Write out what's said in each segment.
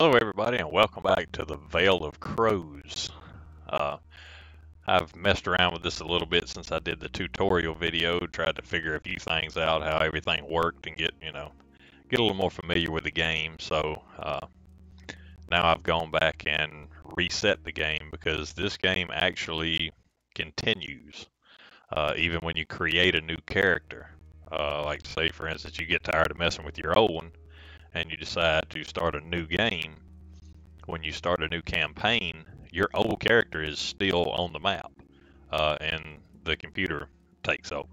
Hello everybody and welcome back to the Veil of Crows. Uh, I've messed around with this a little bit since I did the tutorial video, tried to figure a few things out, how everything worked and get, you know, get a little more familiar with the game. So uh, now I've gone back and reset the game because this game actually continues uh, even when you create a new character. Uh, like say for instance you get tired of messing with your old one and you decide to start a new game, when you start a new campaign, your old character is still on the map, uh, and the computer takes over.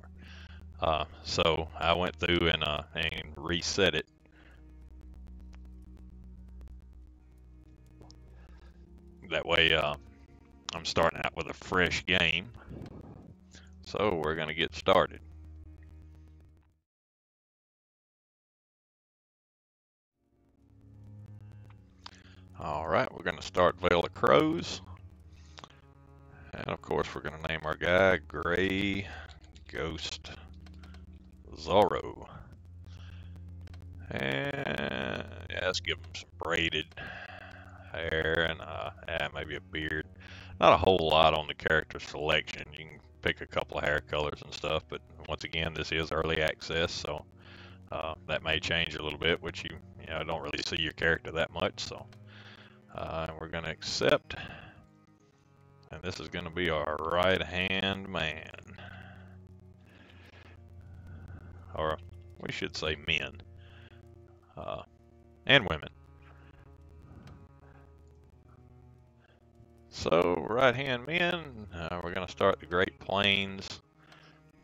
Uh, so I went through and uh, and reset it. That way, uh, I'm starting out with a fresh game. So we're going to get started. All right, we're going to start Veil of Crows. And of course, we're going to name our guy Gray Ghost Zorro. And yeah, let's give him some braided hair and uh, yeah, maybe a beard. Not a whole lot on the character selection. You can pick a couple of hair colors and stuff, but once again, this is early access, so uh, that may change a little bit, which you you know don't really see your character that much, so. Uh, we're going to accept. And this is going to be our right hand man. Or we should say men. Uh, and women. So, right hand men, uh, we're going to start the Great Plains.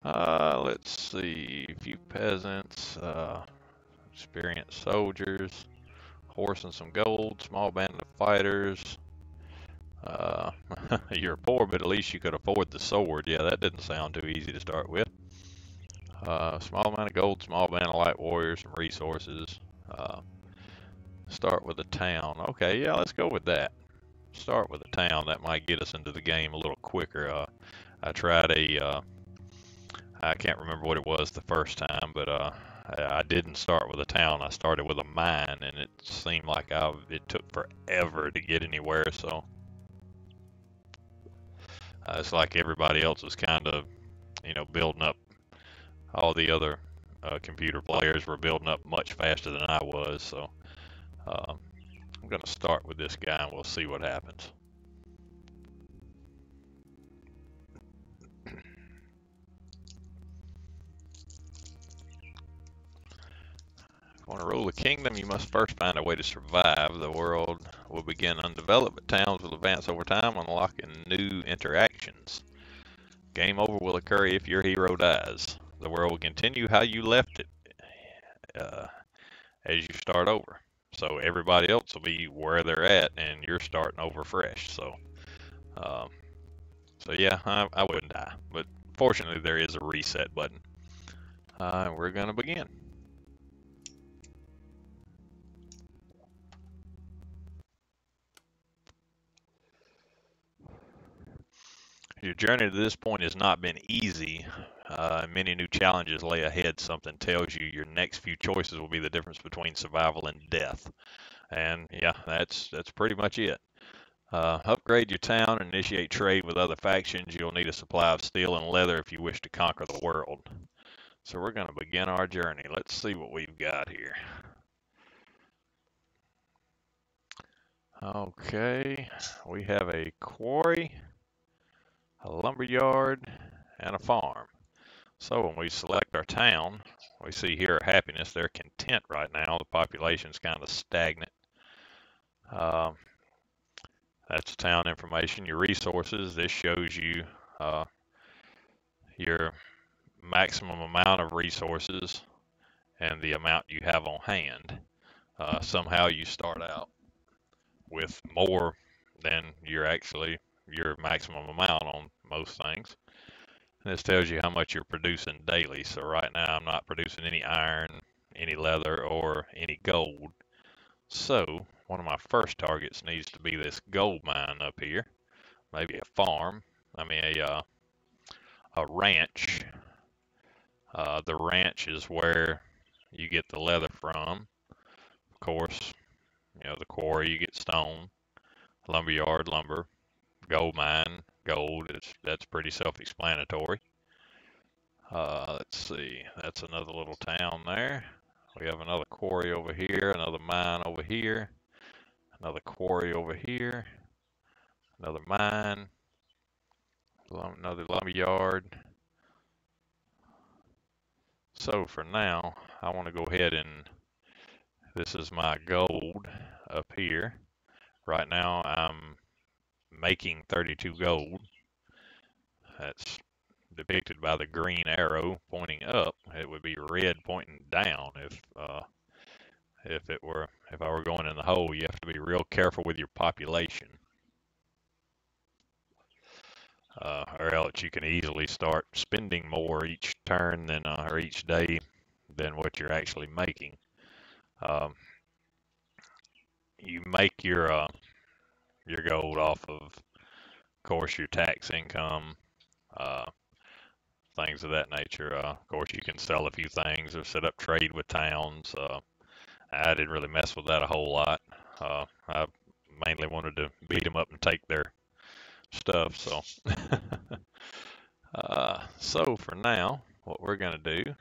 Uh, let's see, a few peasants, uh, experienced soldiers horse and some gold, small band of fighters. Uh, you're poor, but at least you could afford the sword. Yeah, that didn't sound too easy to start with. Uh, small amount of gold, small band of light warriors, some resources. Uh, start with a town. Okay, yeah, let's go with that. Start with a town. That might get us into the game a little quicker. Uh, I tried a. Uh, I can't remember what it was the first time, but uh, I didn't start with a town. I started with a mine, and it seemed like I it took forever to get anywhere. So uh, it's like everybody else was kind of, you know, building up. All the other uh, computer players were building up much faster than I was. So um, I'm going to start with this guy, and we'll see what happens. Want to rule a kingdom, you must first find a way to survive. The world will begin undeveloped, but towns will advance over time, unlocking new interactions. Game over will occur if your hero dies. The world will continue how you left it uh, as you start over. So everybody else will be where they're at, and you're starting over fresh. So, um, so yeah, I, I wouldn't die. But fortunately, there is a reset button. Uh, we're going to begin. Your journey to this point has not been easy. Uh, many new challenges lay ahead. Something tells you your next few choices will be the difference between survival and death. And yeah, that's that's pretty much it. Uh, upgrade your town and initiate trade with other factions. You'll need a supply of steel and leather if you wish to conquer the world. So we're going to begin our journey. Let's see what we've got here. Okay, we have a quarry a lumber yard, and a farm. So when we select our town, we see here happiness, they're content right now. The population's kind of stagnant. Um, that's town information. Your resources, this shows you uh, your maximum amount of resources and the amount you have on hand. Uh, somehow you start out with more than you're actually your maximum amount on most things. And this tells you how much you're producing daily. So right now I'm not producing any iron, any leather, or any gold. So one of my first targets needs to be this gold mine up here. Maybe a farm. I mean a uh, a ranch. Uh, the ranch is where you get the leather from. Of course, You know, the quarry, you get stone, lumberyard, lumber, gold mine, gold. It's, that's pretty self-explanatory. Uh, let's see, that's another little town there. We have another quarry over here, another mine over here, another quarry over here, another mine, another lumber yard. So for now, I want to go ahead and this is my gold up here. Right now I'm making 32 gold. That's depicted by the green arrow pointing up. It would be red pointing down if uh, if it were if I were going in the hole. You have to be real careful with your population. Uh, or else you can easily start spending more each turn than uh, or each day than what you're actually making. Um, you make your uh, your gold off of, of course, your tax income, uh, things of that nature. Uh, of course, you can sell a few things or set up trade with towns. Uh, I didn't really mess with that a whole lot. Uh, I mainly wanted to beat them up and take their stuff. So, uh, so for now, what we're going to do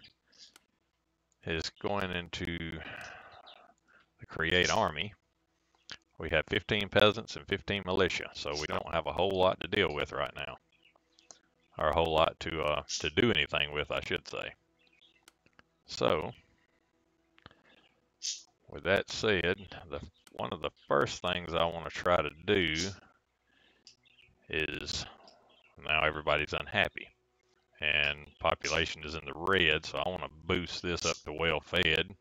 is going into the create army. We have 15 peasants and 15 militia, so we don't have a whole lot to deal with right now or a whole lot to uh, to do anything with, I should say. So, with that said, the one of the first things I want to try to do is now everybody's unhappy and population is in the red, so I want to boost this up to well fed,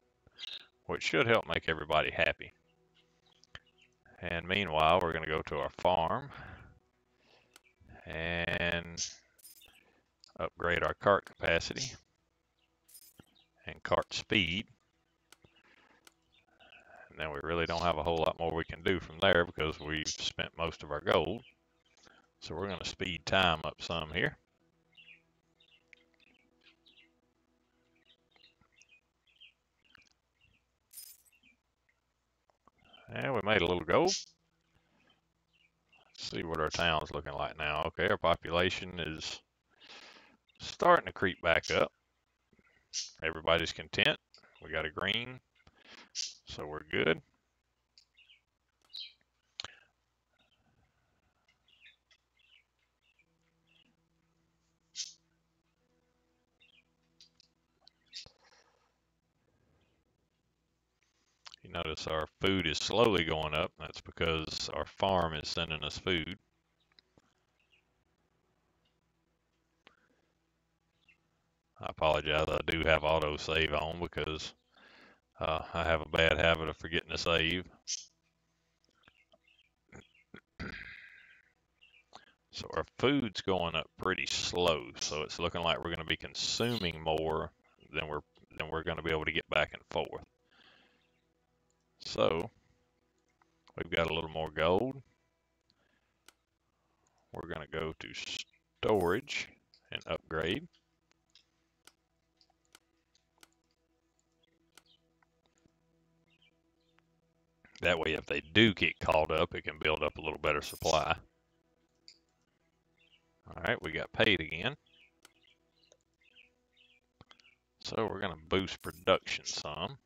which should help make everybody happy. And meanwhile, we're going to go to our farm and upgrade our cart capacity and cart speed. And then we really don't have a whole lot more we can do from there because we've spent most of our gold. So we're going to speed time up some here. And we made a little gold. Let's see what our town's looking like now. Okay, our population is starting to creep back up. Everybody's content. We got a green, so we're good. Notice our food is slowly going up. That's because our farm is sending us food. I apologize. I do have auto save on because uh, I have a bad habit of forgetting to save. so our food's going up pretty slow. So it's looking like we're going to be consuming more than we're than we're going to be able to get back and forth. So we've got a little more gold. We're going to go to storage and upgrade. That way, if they do get called up, it can build up a little better supply. All right, we got paid again. So we're going to boost production some.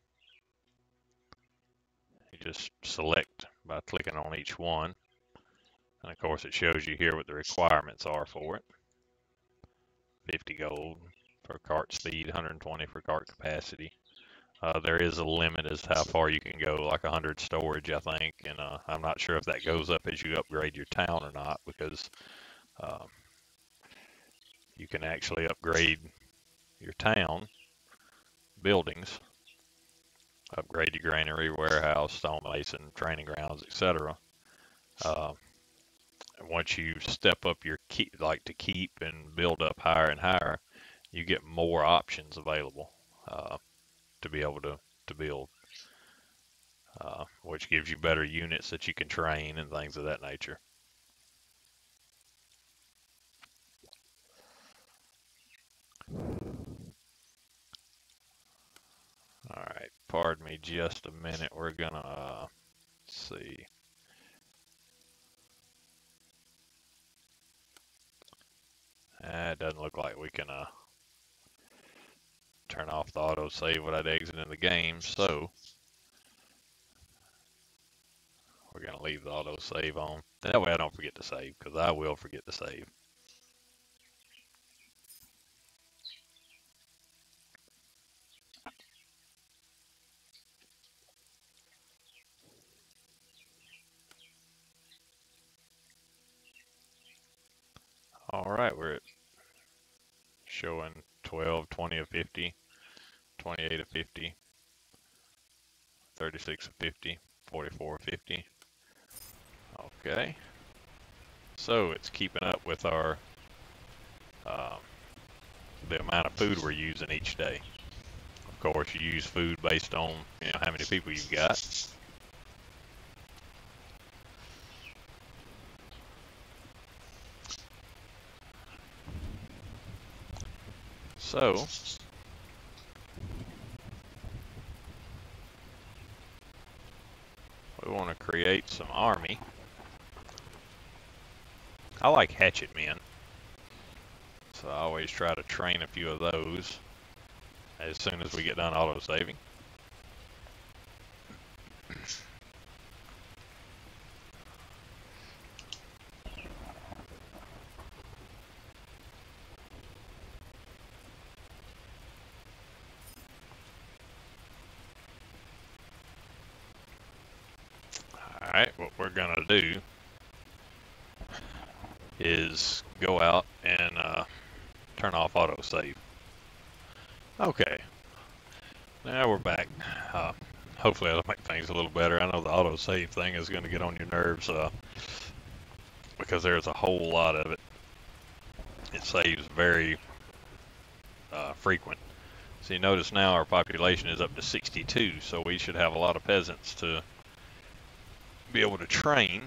You just select by clicking on each one. And of course, it shows you here what the requirements are for it. 50 gold for cart speed, 120 for cart capacity. Uh, there is a limit as to how far you can go, like 100 storage, I think, and uh, I'm not sure if that goes up as you upgrade your town or not, because um, you can actually upgrade your town buildings, upgrade your granary, warehouse, stonemason, training grounds, etc. Uh, once you step up your key, like to keep and build up higher and higher, you get more options available. Uh, to be able to, to build, uh, which gives you better units that you can train and things of that nature. All right, pardon me just a minute. We're gonna uh, see. Uh, it doesn't look like we can uh, turn off the auto save without exiting the game, so we're going to leave the auto save on. That way I don't forget to save, because I will forget to save. All right, we're showing 12, 20 of 50, 28 of 50, 36 of 50, 44 of 50. Okay. So it's keeping up with our um, the amount of food we're using each day. Of course, you use food based on you know how many people you've got. So, we want to create some army. I like hatchet men. So I always try to train a few of those as soon as we get done auto Alright, what we're gonna do is go out and uh, turn off autosave. Okay, now we're back. Uh, hopefully that'll make things a little better. I know the autosave thing is going to get on your nerves uh, because there's a whole lot of it. It saves very uh, frequent. So you notice now our population is up to 62, so we should have a lot of peasants to be able to train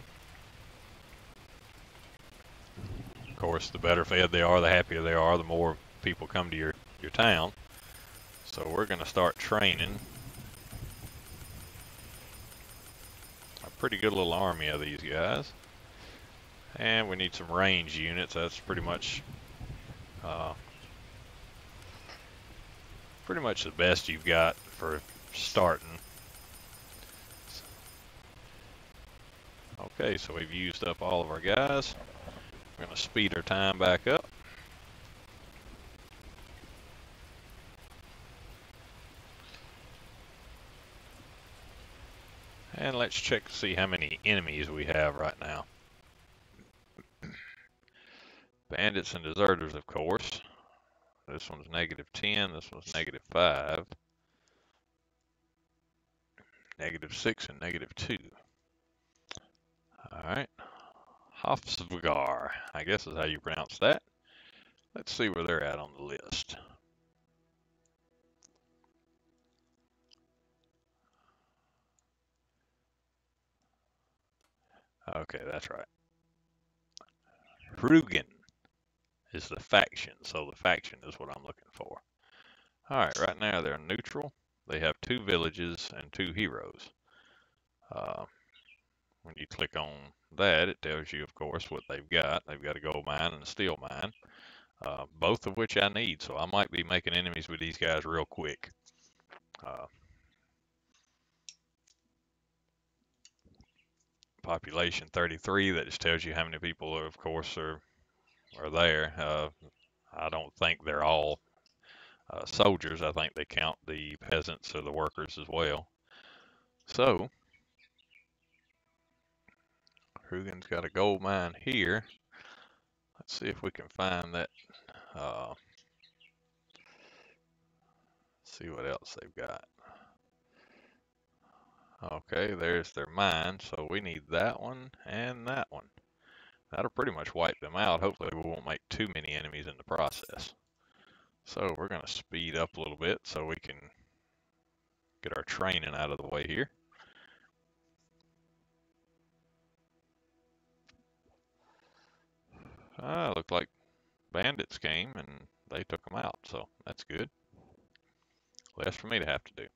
Of course, the better fed they are, the happier they are, the more people come to your, your town. So we're going to start training a pretty good little army of these guys. And we need some range units. That's pretty much uh, pretty much the best you've got for starting. Okay, so we've used up all of our guys. We're going to speed our time back up. And let's check to see how many enemies we have right now. Bandits and deserters, of course. This one's negative 10, this one's negative 5. Negative 6 and negative 2. Alright. Hofsvagar, I guess is how you pronounce that. Let's see where they're at on the list. Okay, that's right. Rugen is the faction, so the faction is what I'm looking for. Alright, right now they're neutral. They have two villages and two heroes. Uh, when you click on that, it tells you, of course, what they've got. They've got a gold mine and a steel mine, uh, both of which I need. So I might be making enemies with these guys real quick. Uh, population 33, that just tells you how many people, of course, are are there. Uh, I don't think they're all uh, soldiers. I think they count the peasants or the workers as well. So Krugen's got a gold mine here. Let's see if we can find that. Uh, see what else they've got. Okay, there's their mine. So we need that one and that one. That'll pretty much wipe them out. Hopefully we won't make too many enemies in the process. So we're going to speed up a little bit so we can get our training out of the way here. ah, looked like bandits came and they took them out, so that's good. Less for me to have to do.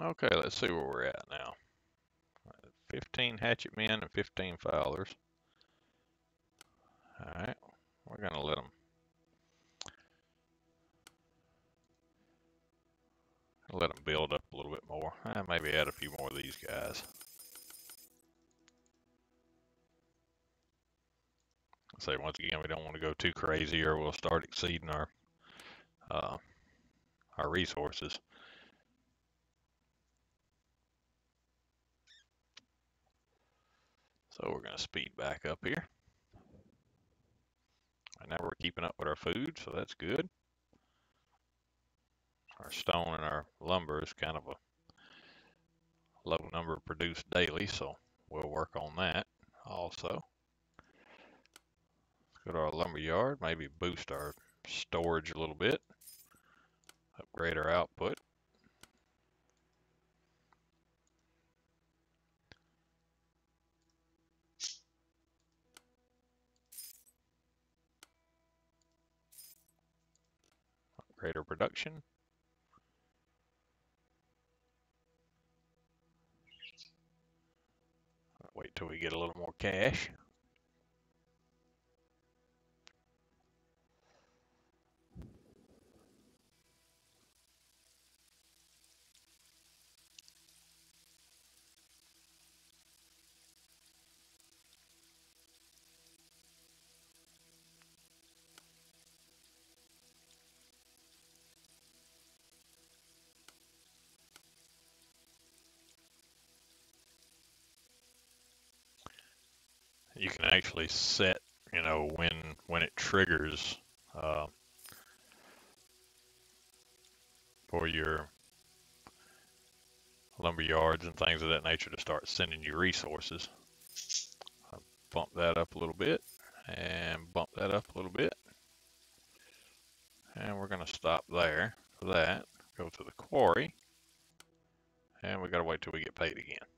Okay, let's see where we're at now. 15 hatchet men and 15 fowlers. All right, we're gonna let them. Let them build up a little bit more. Eh, maybe add a few more of these guys. say once again, we don't want to go too crazy or we'll start exceeding our uh, our resources. So we're going to speed back up here. And now we're keeping up with our food, so that's good. Our stone and our lumber is kind of a low number produced daily, so we'll work on that also. Let's go to our lumber yard, maybe boost our storage a little bit, upgrade our output. Greater production. Wait till we get a little more cash. Actually set, you know, when when it triggers uh, for your lumber yards and things of that nature to start sending you resources. I'll bump that up a little bit and bump that up a little bit. And we're going to stop there for that. Go to the quarry. And we got to wait till we get paid again.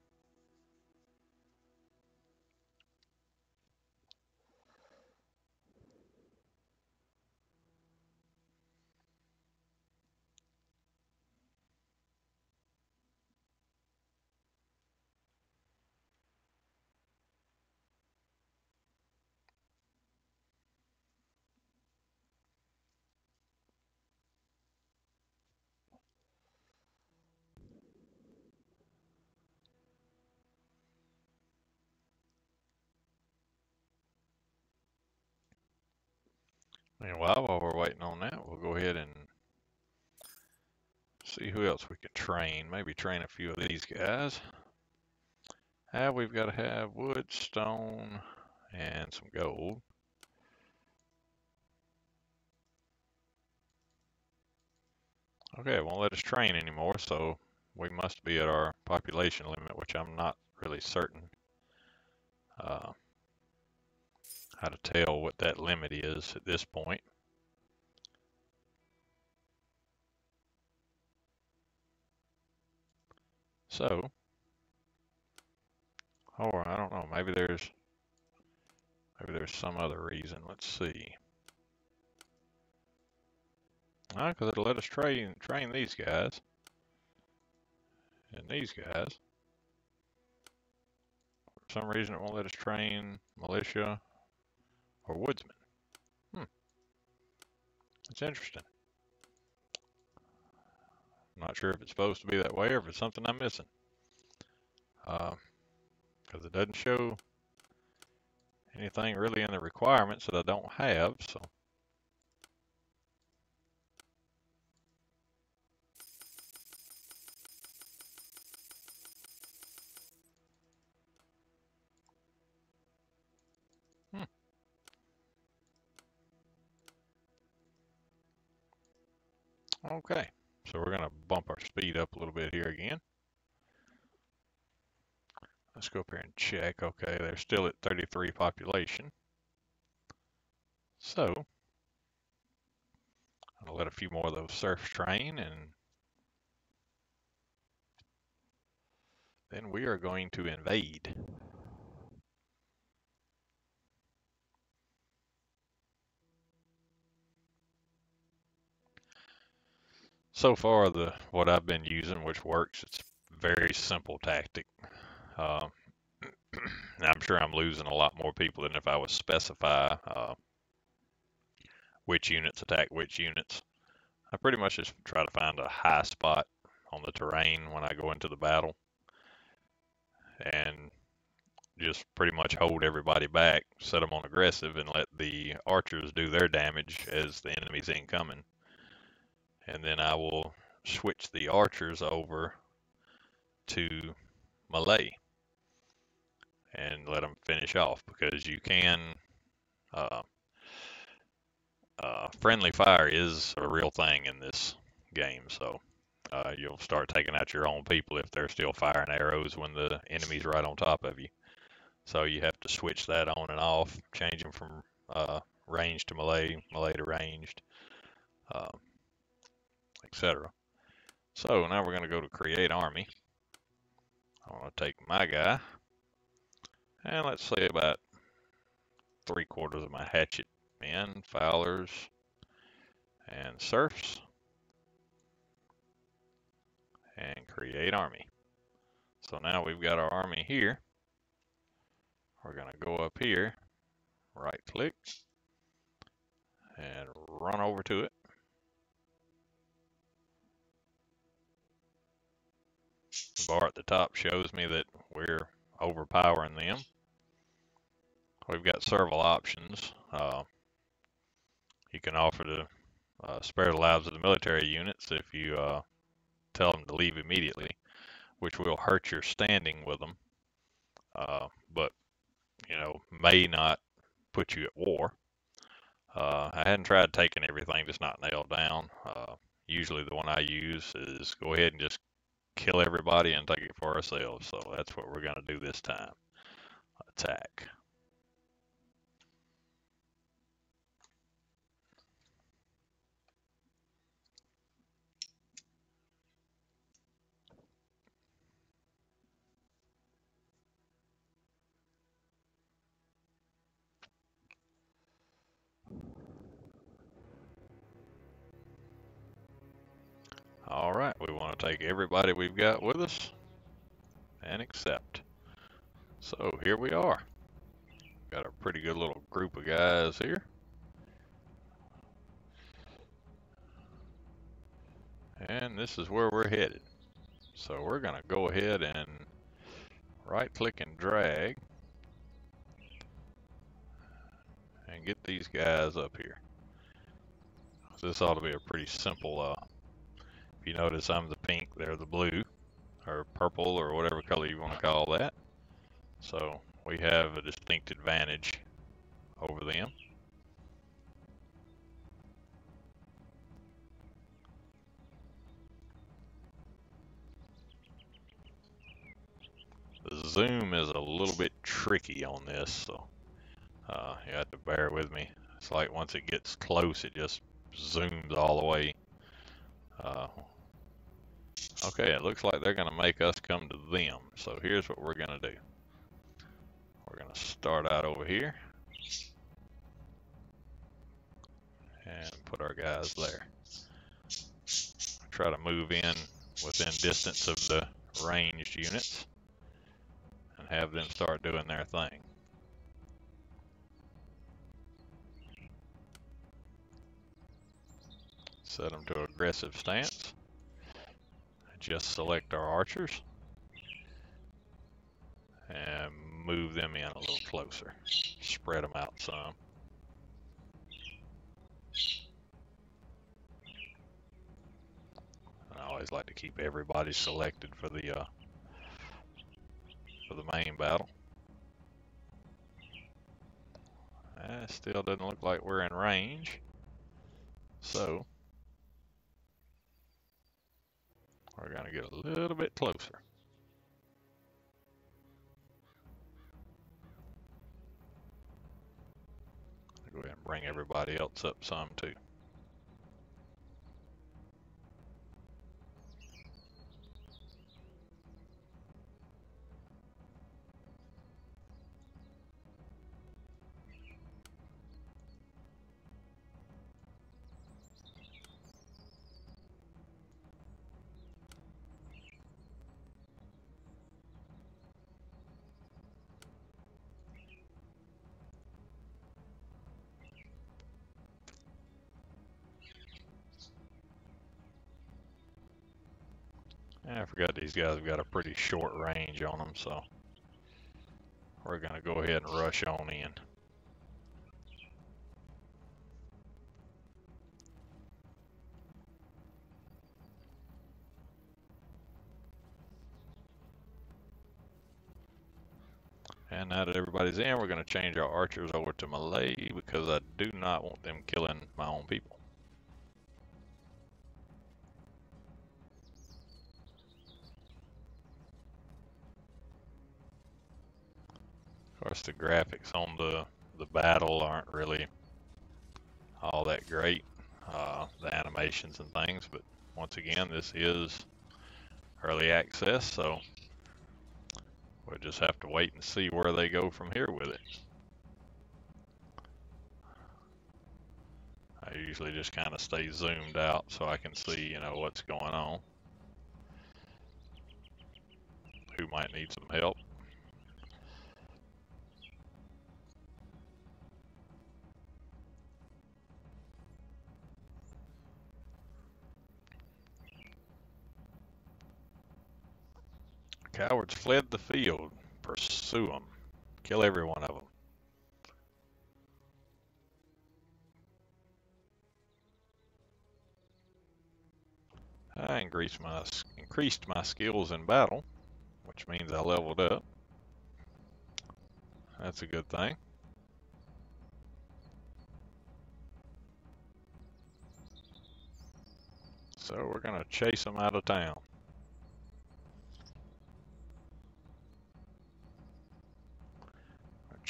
Meanwhile, while we're waiting on that, we'll go ahead and see who else we can train. Maybe train a few of these guys. Uh, we've got to have wood, stone, and some gold. Okay, it won't let us train anymore, so we must be at our population limit, which I'm not really certain. Uh, how to tell what that limit is at this point. So, or I don't know, maybe there's maybe there's some other reason. Let's see. Ah, because it'll let us train train these guys and these guys. For some reason, it won't let us train militia or woodsman. Hmm. That's interesting. I'm not sure if it's supposed to be that way or if it's something I'm missing. Because uh, it doesn't show anything really in the requirements that I don't have, so. Okay, so we're going to bump our speed up a little bit here again. Let's go up here and check. Okay, they're still at 33 population. So, I'll let a few more of those serf train and then we are going to invade. So far the what I've been using, which works, it's very simple tactic. Uh, I'm sure I'm losing a lot more people than if I was specify uh, which units attack which units. I pretty much just try to find a high spot on the terrain when I go into the battle and just pretty much hold everybody back, set them on aggressive, and let the archers do their damage as the enemy's incoming. And then I will switch the archers over to melee and let them finish off because you can. Uh, uh, friendly fire is a real thing in this game, so uh, you'll start taking out your own people if they're still firing arrows when the enemy's right on top of you. So you have to switch that on and off, change them from uh, range to melee, melee to ranged, um, etc. So now we're going to go to create army. I want to take my guy, and let's say about three quarters of my hatchet men, fowlers, and serfs and create army. So now we've got our army here. We're going to go up here, right click, and run over to it. The bar at the top shows me that we're overpowering them. We've got several options. Uh, you can offer to uh, spare the lives of the military units if you uh, tell them to leave immediately, which will hurt your standing with them, uh, but you know may not put you at war. Uh, I hadn't tried taking everything that's not nailed down. Uh, usually, the one I use is go ahead and just kill everybody and take it for ourselves. So that's what we're going to do this time. Attack. All right, we want to take everybody we've got with us and accept. So here we are. Got a pretty good little group of guys here. And this is where we're headed. So we're going to go ahead and right click and drag and get these guys up here. This ought to be a pretty simple uh, you notice, I'm the pink, they're the blue, or purple, or whatever color you want to call that. So we have a distinct advantage over them. The zoom is a little bit tricky on this, so uh, you have to bear with me. It's like once it gets close, it just zooms all the way. Uh, okay, it looks like they're going to make us come to them. So here's what we're going to do. We're going to start out over here. And put our guys there. Try to move in within distance of the ranged units. And have them start doing their thing. Set them to aggressive stance. Just select our archers and move them in a little closer. Spread them out some. I always like to keep everybody selected for the uh, for the main battle. That still doesn't look like we're in range. So We're going to get a little bit closer. Go ahead and bring everybody else up some too. Forgot these guys have got a pretty short range on them, so we're going to go ahead and rush on in. And now that everybody's in, we're going to change our archers over to melee because I do not want them killing my own people. Of course, the graphics on the, the battle aren't really all that great, uh, the animations and things, but once again, this is early access, so We'll just have to wait and see where they go from here with it. I usually just kind of stay zoomed out so I can see, you know, what's going on. Who might need some help. Fled the field. Pursue them. Kill every one of them. I increased my, increased my skills in battle, which means I leveled up. That's a good thing. So we're going to chase them out of town.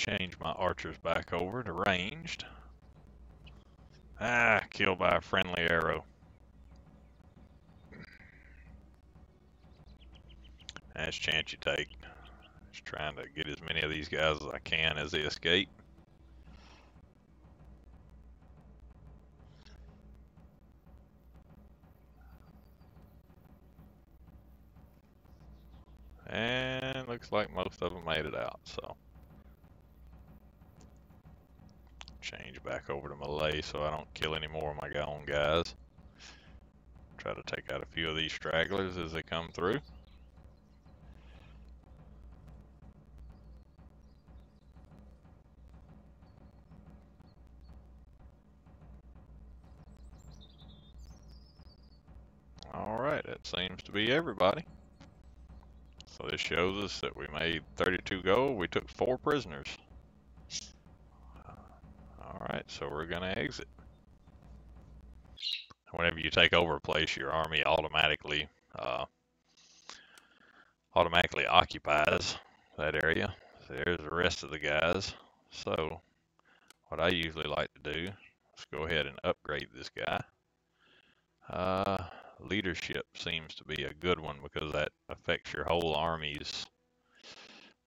Change my archers back over to ranged. Ah, killed by a friendly arrow. That's chance you take. Just trying to get as many of these guys as I can as they escape. And looks like most of them made it out, so. Change back over to melee so I don't kill any more of my own guys. Try to take out a few of these stragglers as they come through. Alright, that seems to be everybody. So this shows us that we made 32 gold, we took 4 prisoners. Alright, so we're going to exit. Whenever you take over a place, your army automatically uh, automatically occupies that area. there's the rest of the guys. So what I usually like to do is go ahead and upgrade this guy. Uh, leadership seems to be a good one because that affects your whole army's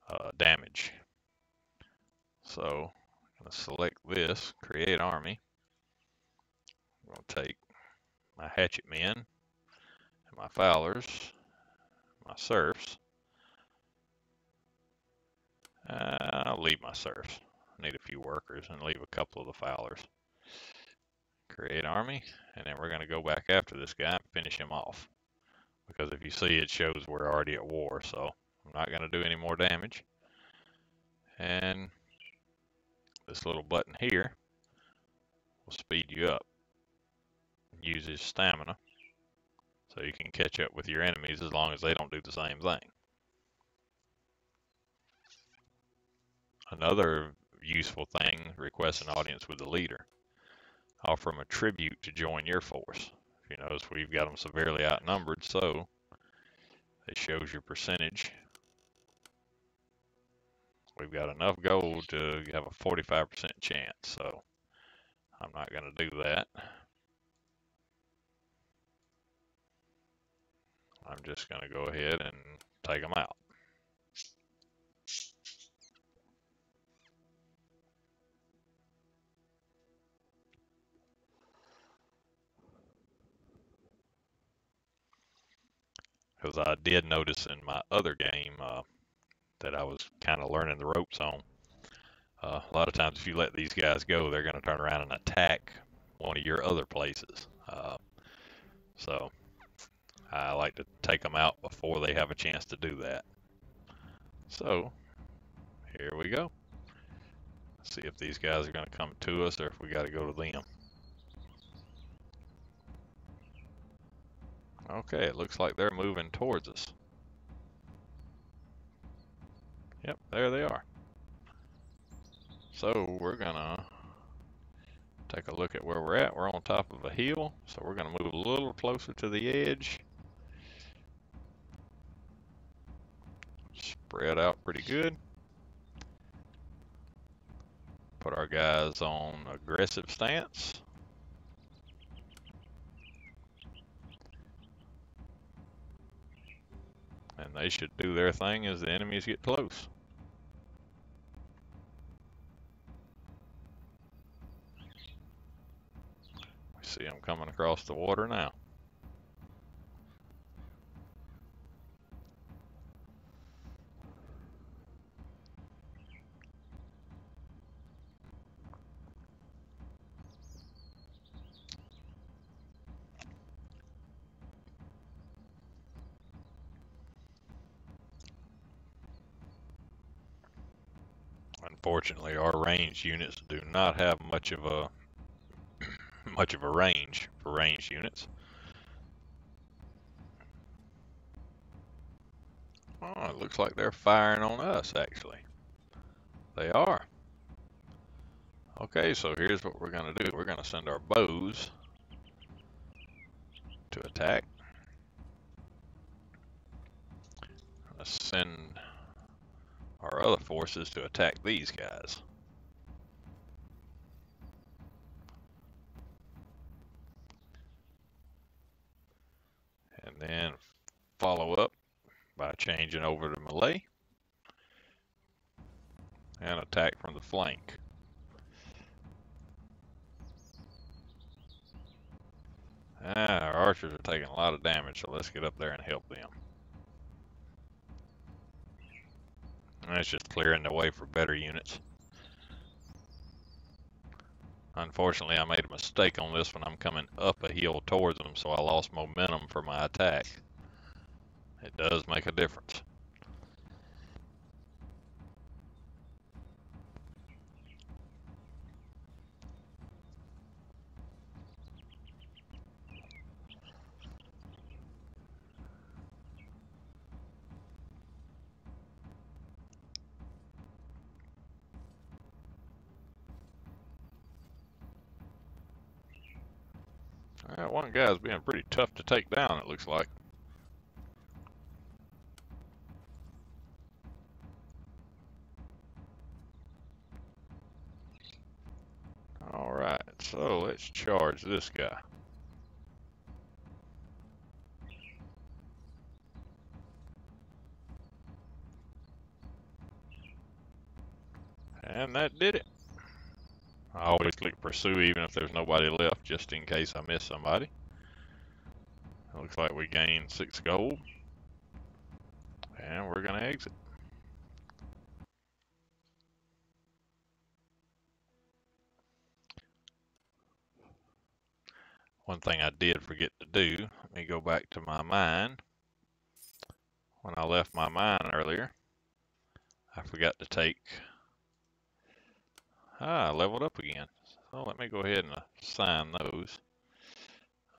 uh, damage. So to select this, create army. I'm going to take my hatchet men and my fowlers, my serfs. Uh, I'll leave my serfs. I need a few workers and leave a couple of the fowlers. Create army, and then we're going to go back after this guy and finish him off. Because if you see, it shows we're already at war, so I'm not going to do any more damage. And this little button here will speed you up. Uses stamina so you can catch up with your enemies as long as they don't do the same thing. Another useful thing, request an audience with the leader. Offer them a tribute to join your force. If you notice, we've got them severely outnumbered, so it shows your percentage we've got enough gold to have a 45% chance, so I'm not going to do that. I'm just going to go ahead and take them out. Because I did notice in my other game, uh, that I was kind of learning the ropes on. Uh, a lot of times, if you let these guys go, they're going to turn around and attack one of your other places. Uh, so I like to take them out before they have a chance to do that. So, here we go. See if these guys are going to come to us or if we got to go to them. Okay, it looks like they're moving towards us. Yep, there they are. So we're gonna take a look at where we're at. We're on top of a hill, so we're gonna move a little closer to the edge. Spread out pretty good. Put our guys on aggressive stance. And they should do their thing as the enemies get close. See them coming across the water now. Unfortunately, our range units do not have much of a much of a range for range units. Oh, it looks like they're firing on us, actually. They are. Okay, so here's what we're going to do. We're going to send our bows to attack. Let's send our other forces to attack these guys. Then follow up by changing over to melee and attack from the flank. Ah, our archers are taking a lot of damage, so let's get up there and help them. That's just clearing the way for better units. Unfortunately, I made a mistake on this when I'm coming up a hill towards them, so I lost momentum for my attack. It does make a difference. That one guy's being pretty tough to take down, it looks like. Alright, so let's charge this guy. And that did it. I always click pursue even if there's nobody left, just in case I miss somebody. It looks like we gained six gold. And we're going to exit. One thing I did forget to do, let me go back to my mine. When I left my mine earlier, I forgot to take Ah, leveled up again. So let me go ahead and assign those.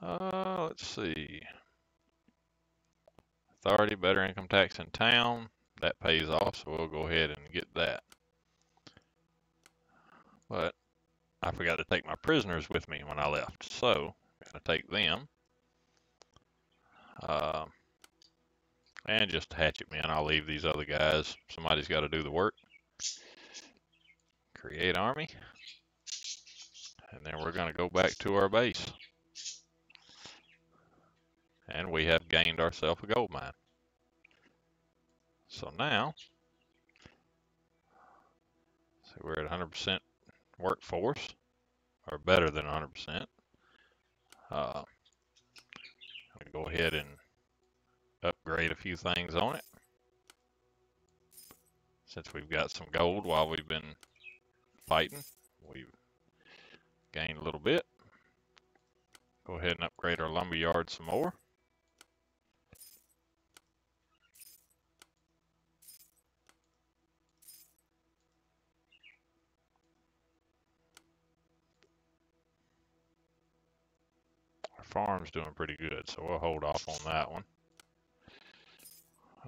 Uh, let's see. Authority, better income tax in town. That pays off, so we'll go ahead and get that. But I forgot to take my prisoners with me when I left, so I'm going to take them. Uh, and just hatchet men. I'll leave these other guys. Somebody's got to do the work create army. And then we're going to go back to our base. And we have gained ourselves a gold mine. So now, see we're at 100% workforce, or better than 100%. Uh, go ahead and upgrade a few things on it. Since we've got some gold while we've been fighting. We've gained a little bit. Go ahead and upgrade our lumber yard some more. Our farm's doing pretty good, so we'll hold off on that one.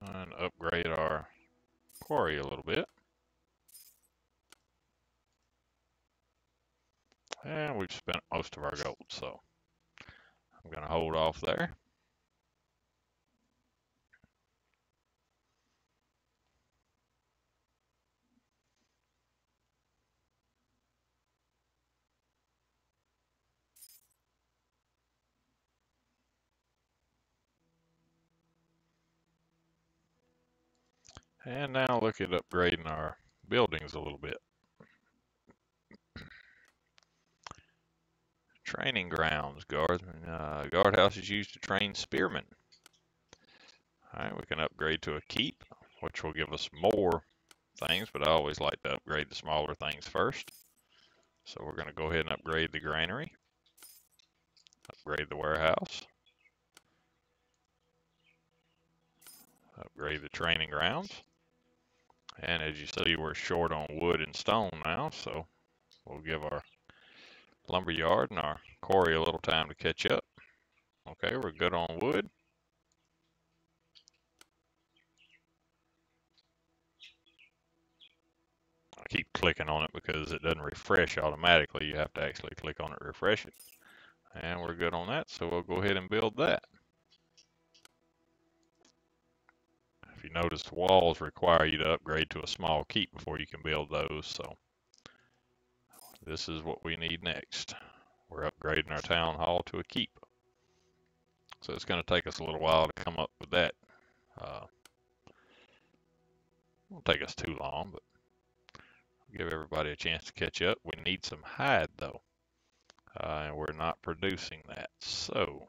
And upgrade our quarry a little bit. And we've spent most of our gold, so I'm going to hold off there. And now look at upgrading our buildings a little bit. Training grounds, guard, uh, guardhouse is used to train spearmen. All right, we can upgrade to a keep, which will give us more things, but I always like to upgrade the smaller things first. So we're going to go ahead and upgrade the granary, upgrade the warehouse, upgrade the training grounds. And as you see, we're short on wood and stone now, so we'll give our lumber yard and our quarry a little time to catch up. Okay, we're good on wood. I keep clicking on it because it doesn't refresh automatically. You have to actually click on it refresh it. And we're good on that, so we'll go ahead and build that. If you notice, walls require you to upgrade to a small keep before you can build those. So this is what we need next. We're upgrading our town hall to a keep. So it's going to take us a little while to come up with that. Uh, won't take us too long, but give everybody a chance to catch up. We need some hide though, uh, and we're not producing that. So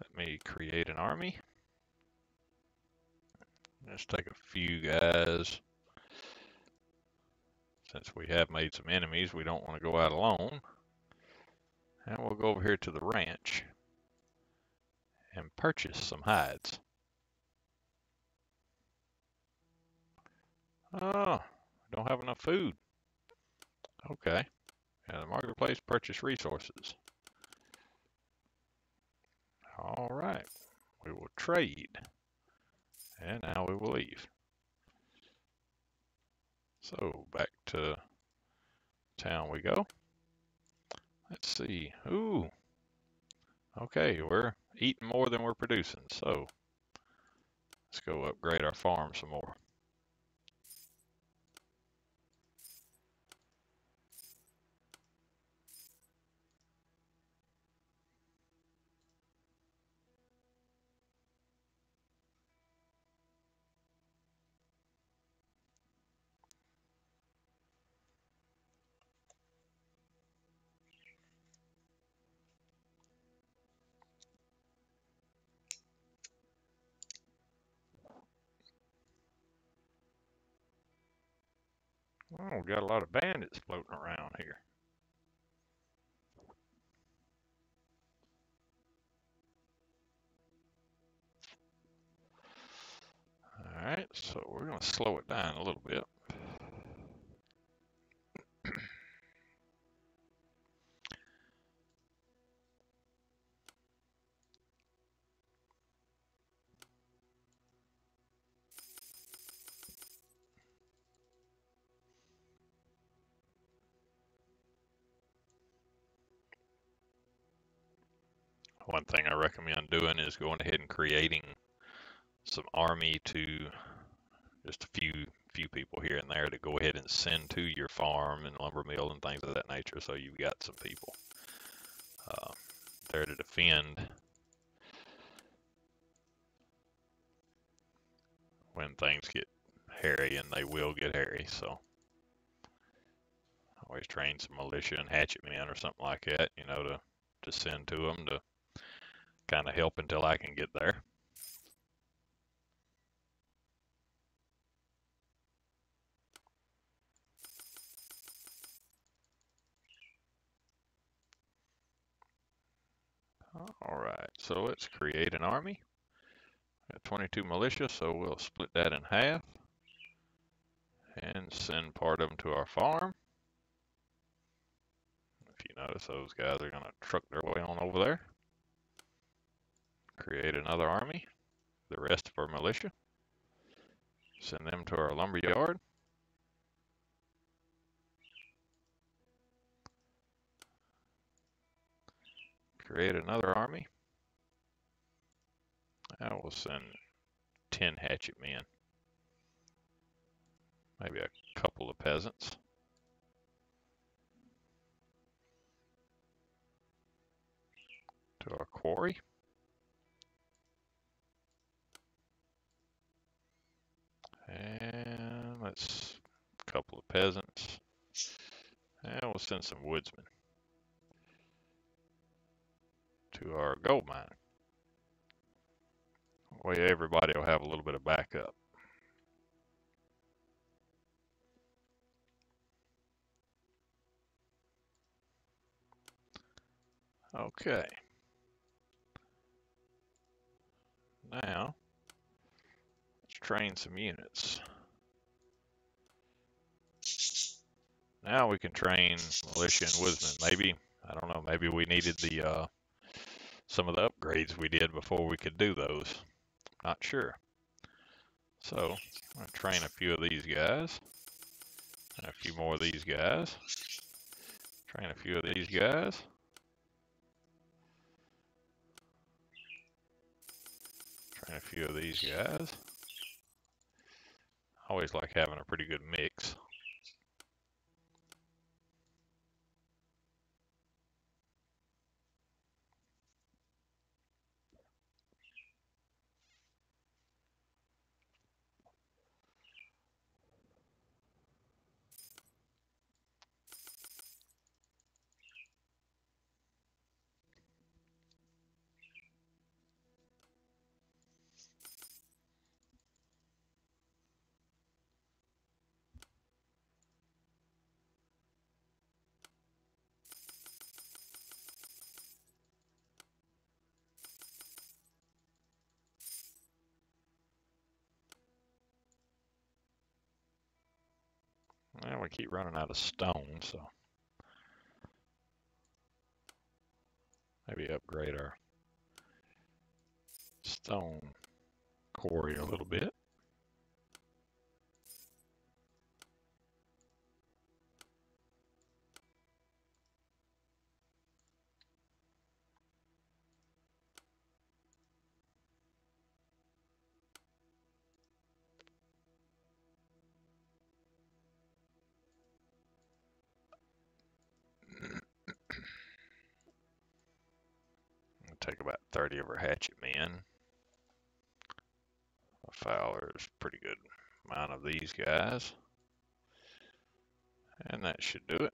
let me create an army. Let's take a few guys. Since we have made some enemies, we don't want to go out alone. And we'll go over here to the ranch and purchase some hides. Oh, don't have enough food. Okay. And the marketplace purchase resources. All right. We will trade. And now we will leave. So back to town we go. Let's see. Ooh. Okay, we're eating more than we're producing. So let's go upgrade our farm some more. Oh, we got a lot of bandits floating around here. Alright, so we're going to slow it down a little bit. Recommend doing is going ahead and creating some army to just a few few people here and there to go ahead and send to your farm and lumber mill and things of that nature. So you've got some people uh, there to defend. When things get hairy and they will get hairy so. Always train some militia and hatchet men or something like that you know to to send to them to kind of help until I can get there. All right, so let's create an army. Got 22 militia, so we'll split that in half and send part of them to our farm. If you Notice those guys are going to truck their way on over there. Create another army. The rest of our militia. Send them to our lumber yard. Create another army. I will send 10 hatchet men. Maybe a couple of peasants. To our quarry. And let's a couple of peasants. And we'll send some woodsmen to our gold mine. Way everybody will have a little bit of backup. Okay. Now, train some units. Now we can train militia and woodsmen. Maybe, I don't know, maybe we needed the uh, some of the upgrades we did before we could do those. Not sure. So, I'm going to train a few of these guys. And a few more of these guys. Train a few of these guys. Train a few of these guys. Always like having a pretty good mix. Well, we keep running out of stone, so maybe upgrade our stone quarry a little bit. Amount of these guys. And that should do it.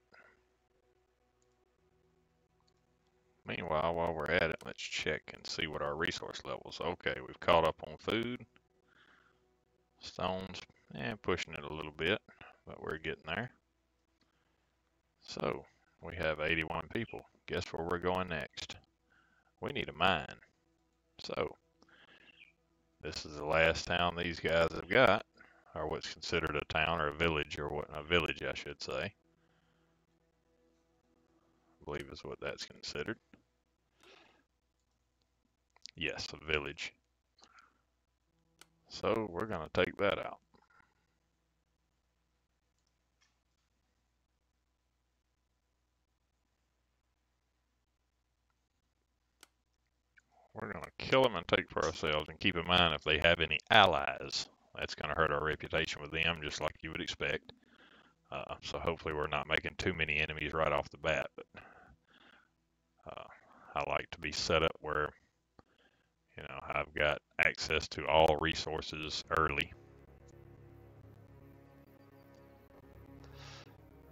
Meanwhile, while we're at it, let's check and see what our resource levels. Okay, we've caught up on food. Stones, and pushing it a little bit, but we're getting there. So, we have 81 people. Guess where we're going next? we need a mine. So, this is the last town these guys have got, or what's considered a town or a village, or what a village, I should say. I believe is what that's considered. Yes, a village. So we're going to take that out. We're going to kill them and take for ourselves. And keep in mind, if they have any allies, that's going to hurt our reputation with them, just like you would expect. Uh, so hopefully we're not making too many enemies right off the bat. But uh, I like to be set up where, you know, I've got access to all resources early.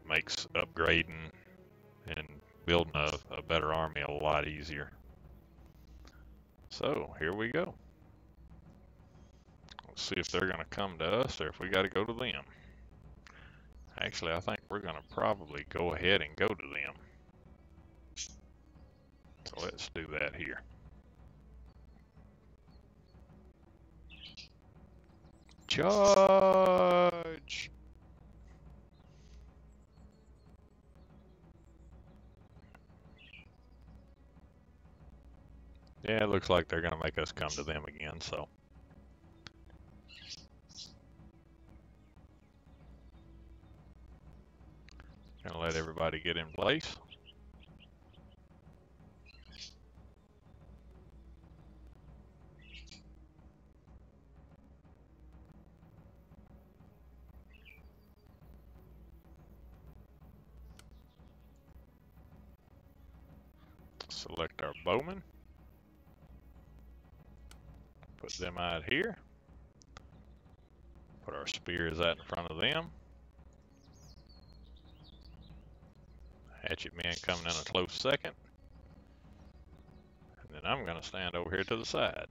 Makes upgrading and building a, a better army a lot easier. So here we go. Let's see if they're going to come to us or if we got to go to them. Actually, I think we're going to probably go ahead and go to them. So let's do that here. Charge! Yeah, it looks like they're going to make us come to them again, so. Gonna let everybody get in place. Select our bowmen. Put them out here. Put our spears out in front of them. Hatchet men coming in a close second. And then I'm going to stand over here to the side.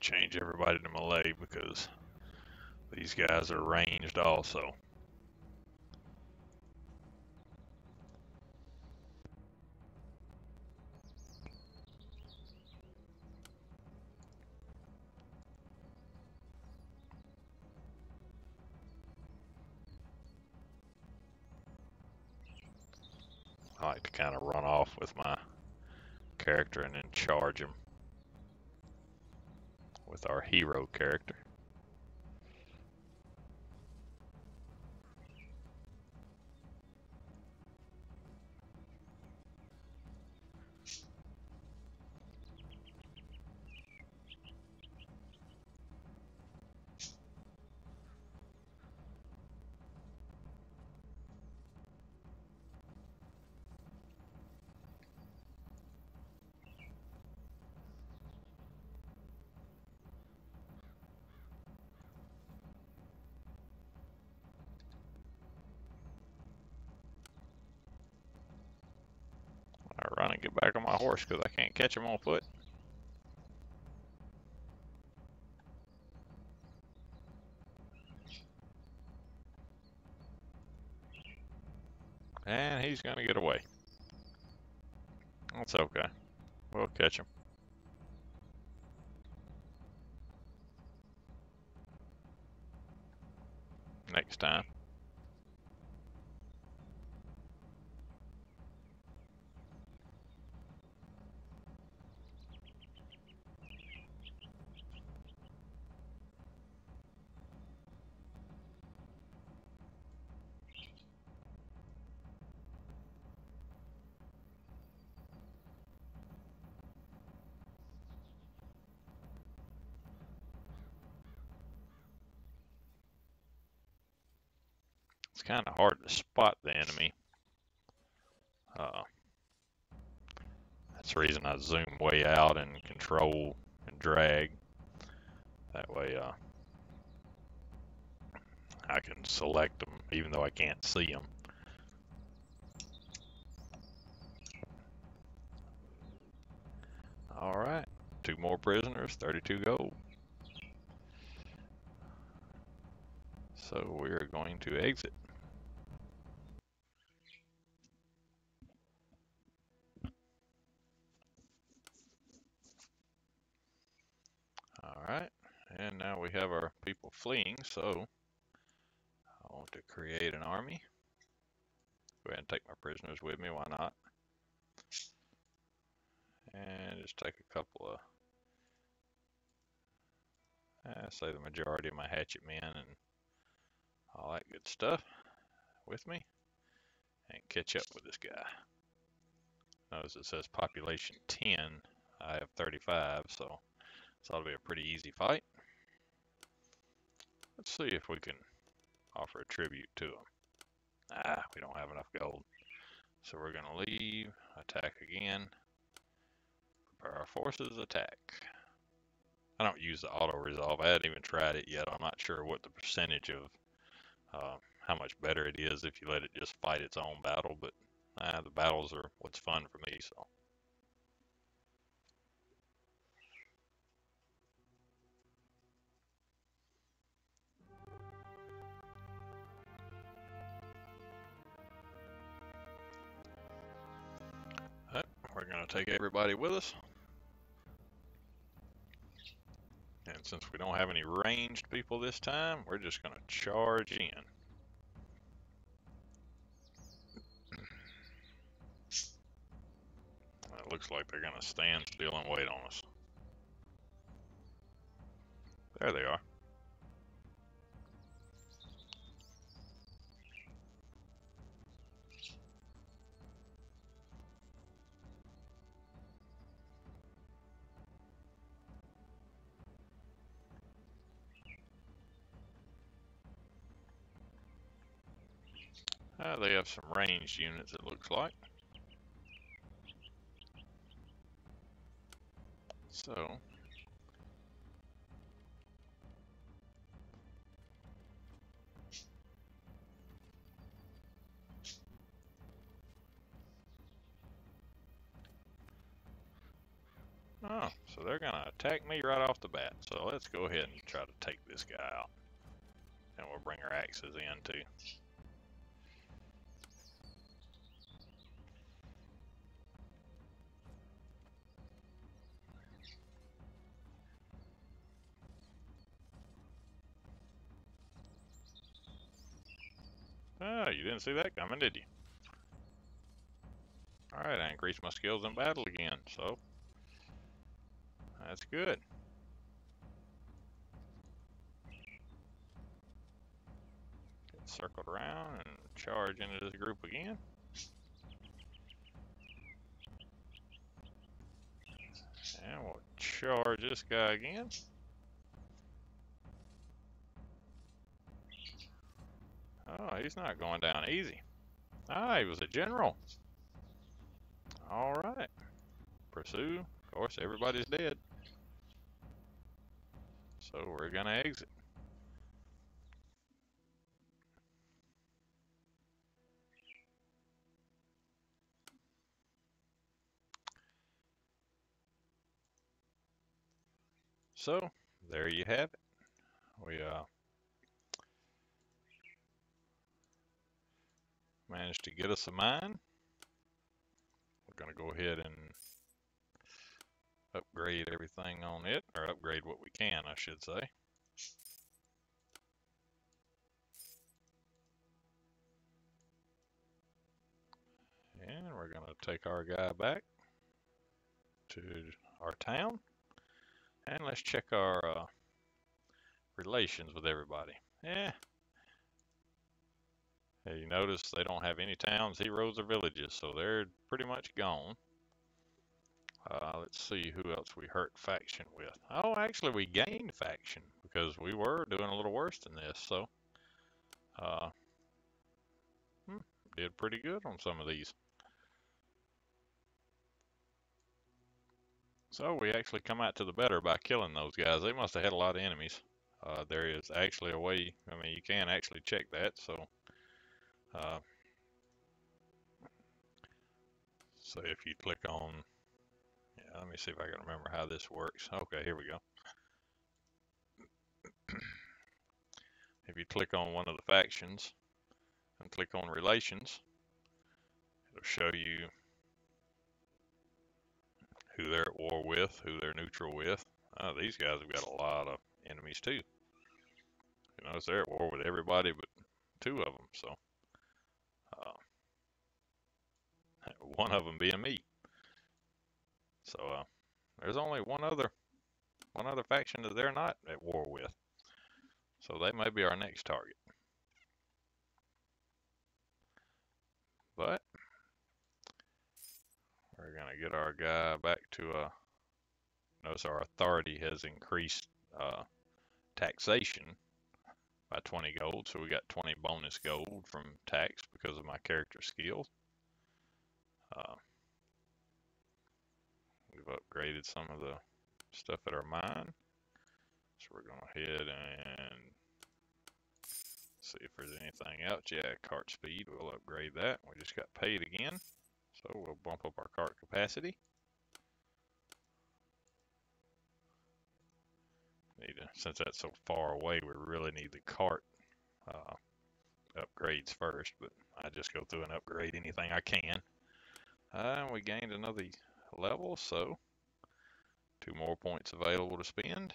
Change everybody to melee because these guys are ranged also. I like to kind of run off with my character and then charge him with our hero character. Get back on my horse because I can't catch him on foot. And he's going to get away. That's okay. We'll catch him. Kind of hard to spot the enemy. Uh, that's the reason I zoom way out and control and drag. That way uh, I can select them even though I can't see them. All right, two more prisoners, 32 gold. So we're going to exit. Alright, and now we have our people fleeing, so I want to create an army. Go ahead and take my prisoners with me, why not? And just take a couple of, uh, say the majority of my hatchet men and all that good stuff with me and catch up with this guy. Notice it says population 10, I have 35, so so that'll be a pretty easy fight. Let's see if we can offer a tribute to them. Ah, we don't have enough gold. So we're going to leave, attack again, prepare our forces, attack. I don't use the auto resolve. I haven't even tried it yet. I'm not sure what the percentage of uh, how much better it is if you let it just fight its own battle, but uh, the battles are what's fun for me. So. Going to take everybody with us. And since we don't have any ranged people this time, we're just going to charge in. It looks like they're going to stand still and wait on us. There they are. Uh, they have some ranged units, it looks like. So, Oh, so they're going to attack me right off the bat. So let's go ahead and try to take this guy out. And we'll bring our axes in too. You didn't see that coming, did you? Alright, I increased my skills in battle again, so that's good. Get circled around and charge into this group again. And we'll charge this guy again. He's not going down easy. Ah, he was a general. All right. Pursue. Of course, everybody's dead. So we're going to exit. So, there you have it. We uh, managed to get us a mine. We're going to go ahead and upgrade everything on it, or upgrade what we can, I should say. And we're going to take our guy back to our town. And let's check our uh, relations with everybody. Yeah, you notice they don't have any towns, heroes, or villages, so they're pretty much gone. Uh, let's see who else we hurt faction with. Oh, actually, we gained faction because we were doing a little worse than this. So, uh, hmm, did pretty good on some of these. So we actually come out to the better by killing those guys. They must have had a lot of enemies. Uh, there is actually a way, I mean, you can actually check that. So uh, so if you click on, yeah, let me see if I can remember how this works. Okay, here we go. if you click on one of the factions and click on relations, it'll show you who they're at war with, who they're neutral with. Oh, these guys have got a lot of enemies too. You notice they're at war with everybody but two of them, so. one of them being me. So uh, there's only one other one other faction that they're not at war with. So they may be our next target. But we're gonna get our guy back to a. Uh, notice our authority has increased uh, taxation by 20 gold, so we got 20 bonus gold from tax because of my character skills. Uh, we've upgraded some of the stuff at our mine. So we're going to head and see if there's anything else. Yeah, cart speed, we'll upgrade that. We just got paid again. So we'll bump up our cart capacity. Need to, since that's so far away, we really need the cart uh, upgrades first, but I just go through and upgrade anything I can. Uh, we gained another level, so two more points available to spend.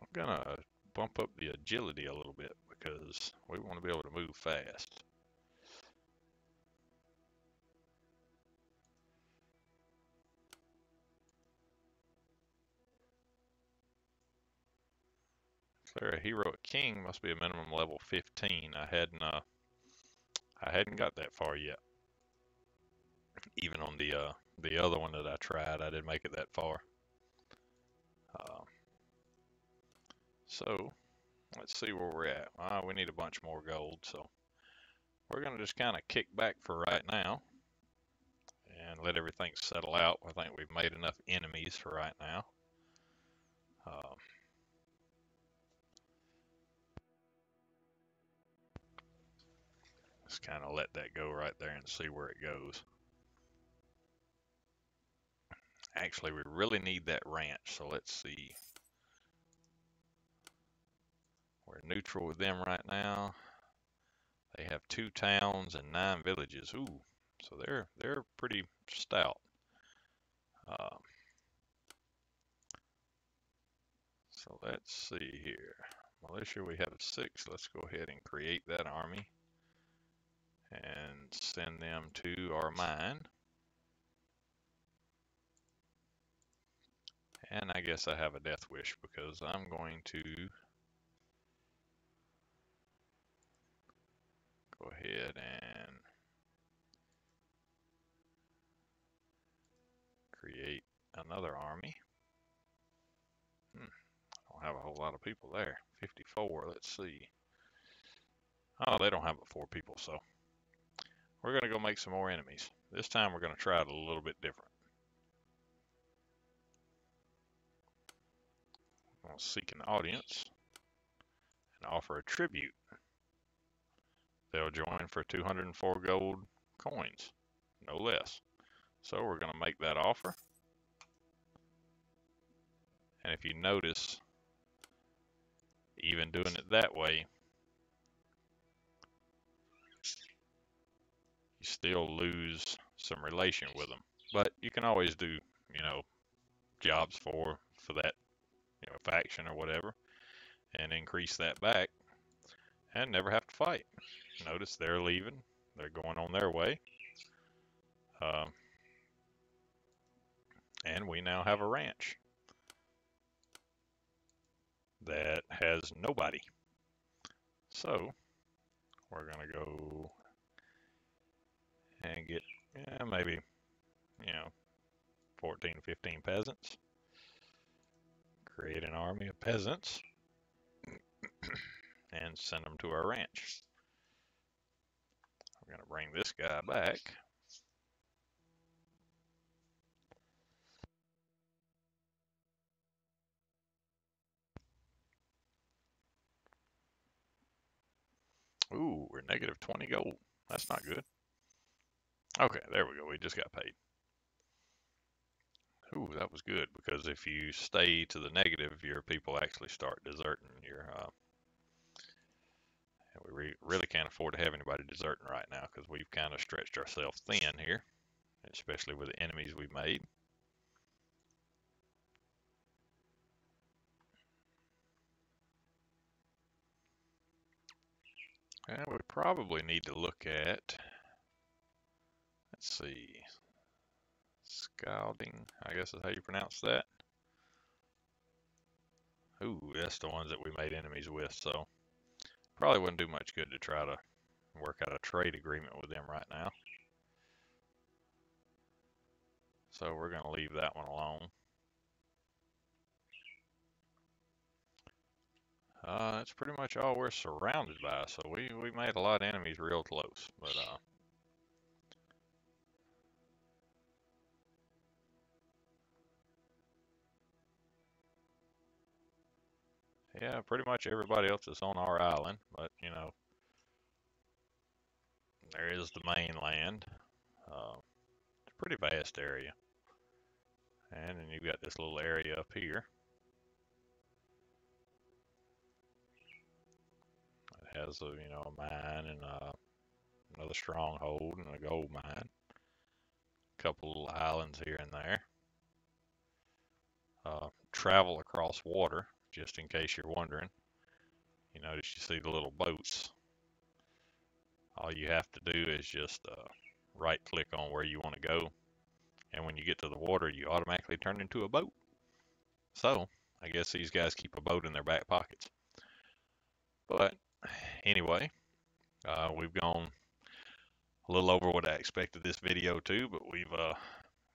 I'm gonna bump up the agility a little bit because we want to be able to move fast. Clear a heroic king must be a minimum level 15. I hadn't uh, I hadn't got that far yet. Even on the uh, the other one that I tried, I didn't make it that far. Uh, so let's see where we're at. Uh, we need a bunch more gold, so we're gonna just kind of kick back for right now and let everything settle out. I think we've made enough enemies for right now. Um, Just kind of let that go right there and see where it goes. Actually, we really need that ranch, so let's see. We're neutral with them right now. They have two towns and nine villages. Ooh, so they're they're pretty stout. Um, so let's see here. Militia, we have six. Let's go ahead and create that army and send them to our mine. And I guess I have a death wish because I'm going to go ahead and create another army. Hmm, I don't have a whole lot of people there. 54, let's see. Oh, they don't have but four people, so we're going to go make some more enemies. This time we're going to try it a little bit different. I'll seek an audience and offer a tribute. They'll join for 204 gold coins, no less. So we're going to make that offer. And if you notice, even doing it that way, still lose some relation with them. But you can always do, you know, jobs for for that, you know, faction or whatever, and increase that back, and never have to fight. Notice they're leaving; they're going on their way, um, and we now have a ranch that has nobody. So we're gonna go and get yeah, maybe, you know, 14, 15 peasants. Create an army of peasants and send them to our ranch. We're going to bring this guy back. Ooh, we're negative 20 gold. That's not good. Okay, there we go. We just got paid. Ooh, that was good because if you stay to the negative, your people actually start deserting. Your uh, we re really can't afford to have anybody deserting right now because we've kind of stretched ourselves thin here, especially with the enemies we've made. And we probably need to look at Let's see. Scalding, I guess is how you pronounce that. Ooh, that's the ones that we made enemies with, so probably wouldn't do much good to try to work out a trade agreement with them right now. So we're going to leave that one alone. Uh, that's pretty much all we're surrounded by, so we, we made a lot of enemies real close, but uh, yeah, pretty much everybody else is on our island, but you know, there is the mainland. Uh, it's a pretty vast area. And then you've got this little area up here. It has a, you know, a mine and uh, another stronghold and a gold mine. A couple little islands here and there. Uh, travel across water, just in case you're wondering. You notice you see the little boats. All you have to do is just uh, right click on where you want to go and when you get to the water you automatically turn into a boat. So I guess these guys keep a boat in their back pockets. But anyway, uh, we've gone a little over what I expected this video to, but we've uh,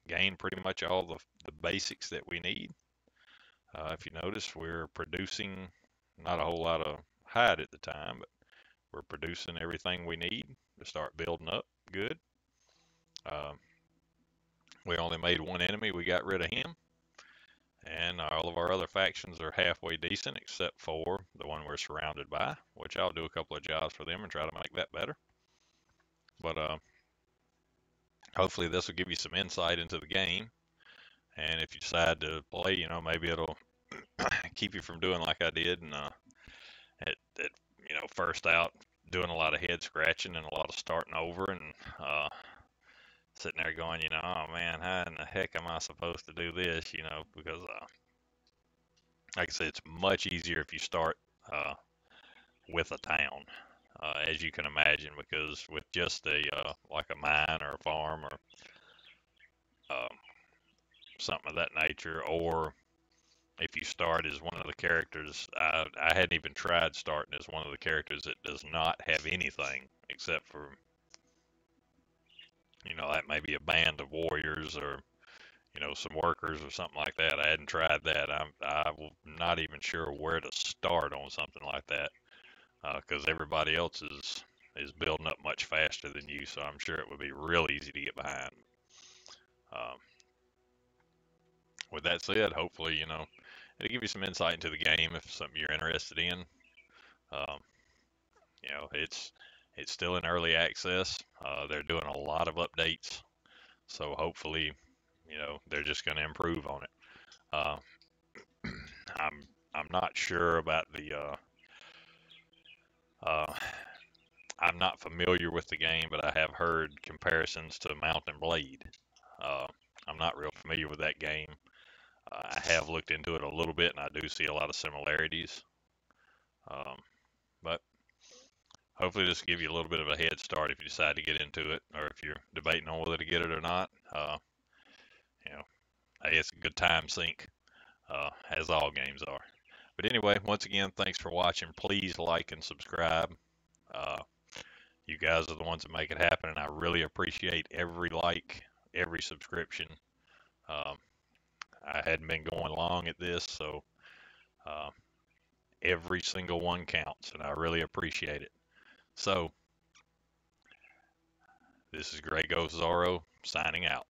gained pretty much all the, the basics that we need. Uh, if you notice, we're producing not a whole lot of hide at the time, but we're producing everything we need to start building up good. Um, we only made one enemy. We got rid of him. And all of our other factions are halfway decent except for the one we're surrounded by, which I'll do a couple of jobs for them and try to make that better. But uh, hopefully this will give you some insight into the game. And if you decide to play, you know, maybe it'll keep you from doing like I did and uh, at, at, you know, first out doing a lot of head scratching and a lot of starting over and uh, sitting there going, you know, oh man, how in the heck am I supposed to do this? You know, because uh, like I said, it's much easier if you start uh, with a town, uh, as you can imagine, because with just a uh, like a mine or a farm or um, something of that nature, or if you start as one of the characters, I, I hadn't even tried starting as one of the characters that does not have anything except for you know, that may be a band of warriors or, you know, some workers or something like that. I hadn't tried that. I'm, I'm not even sure where to start on something like that because uh, everybody else is is building up much faster than you. So I'm sure it would be real easy to get behind. Um, with that said, hopefully, you know, it'll give you some insight into the game if something you're interested in. Um, you know, it's it's still in early access. Uh, they're doing a lot of updates, so hopefully, you know, they're just going to improve on it. Uh, I'm I'm not sure about the. Uh, uh, I'm not familiar with the game, but I have heard comparisons to Mount and Blade. Uh, I'm not real familiar with that game. I have looked into it a little bit, and I do see a lot of similarities. Um, but hopefully this will give you a little bit of a head start if you decide to get into it or if you're debating on whether to get it or not. Uh, you know, hey, it's a good time sink, uh, as all games are. But anyway, once again, thanks for watching. Please like and subscribe. Uh, you guys are the ones that make it happen, and I really appreciate every like, every subscription. Um, I hadn't been going long at this, so uh, every single one counts, and I really appreciate it. So, this is Ghost Zorro signing out.